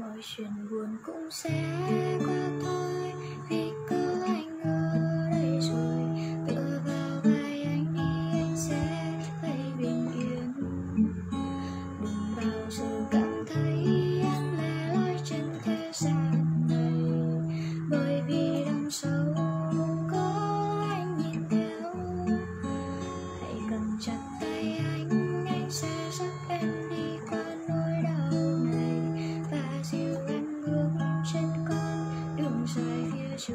mọi chuyện buồn cũng sẽ qua thôi. Vì có anh ở đây rồi. Tựa vào vai anh đi, anh sẽ thấy bình yên. Đừng bao giờ cảm thấy em lẻ loi trên thế gian này. Bởi vì đằng sau có anh nhìn theo. Hãy cầm chặt tay anh. 就。